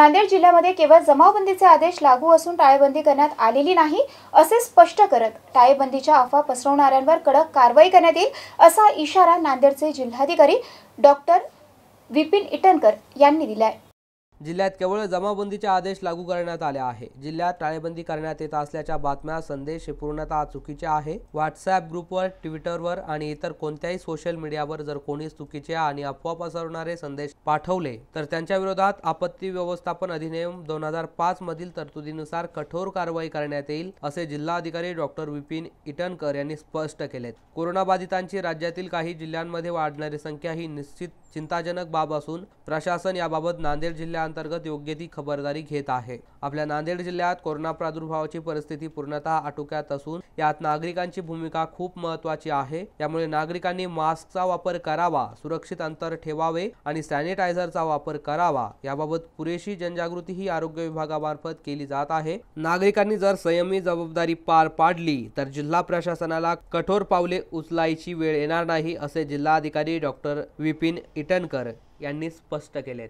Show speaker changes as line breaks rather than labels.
नांदेड जिल्ह्यामध्ये केवळ जमावबंदीचे आदेश लागू असून टाळेबंदी करण्यात आलेली नाही असे स्पष्ट करत टाळेबंदीच्या अफवा पसरवणाऱ्यांवर कडक कारवाई करण्यात येईल असा इशारा नांदेडचे जिल्हाधिकारी डॉक्टर विपिन इटनकर यांनी दिला आहे
जिल्ह्यात केवळ जमावबंदीचे आदेश लागू करण्यात आले आहे. जिल्ह्यात टाळेबंदी करण्यात येत असल्याच्या बातम्या संदेश हे पूर्णतः चुकीचे आहे. व्हॉट्सॲप ग्रुपवर ट्विटरवर आणि इतर कोणत्याही सोशल मीडियावर जर कोणी चुकीचे आणि अफवा पसरवणारे संदेश पाठवले तर त्यांच्या विरोधात आपत्ती व्यवस्थापन अधिनियम दोन हजार पाच मधील तरतुदीनुसार कठोर कारवाई करण्यात येईल असे जिल्हाधिकारी डॉक्टर विपिन इटनकर यांनी स्पष्ट केले कोरोनाबाधितांची राज्यातील काही जिल्ह्यांमध्ये वाढणारी संख्या ही निश्चित चिंताजनक बाब असून प्रशासन याबाबत नांदेड जिल्ह्यात अंतर्गत योग्य ती खबरदारी घेत आहे. आपल्या नांदेड जिल्ह्यात कोरोना प्रादुर्भावाची परिस्थिती पूर्णतः आटोक्यात असून यात नागरिकांची भूमिका खूप महत्वाची आहे. त्यामुळे नागरिकांनी मास्कचा वापर करावा सुरक्षित अंतर ठेवावे आणि सॅनिटायझरचा वापर करावा. याबाबत पुरेशी जनजागृती ही आरोग्य विभागामार्फत केली जात आहे. नागरिकांनी जर संयमी जबाबदारी पार पाडली तर जिल्हा प्रशासनाला कठोर पावले उचलायची वेळ येणार नाही असे जिल्हाधिकारी डॉक्टर विपिन इटनकर यांनी स्पष्ट केलेत.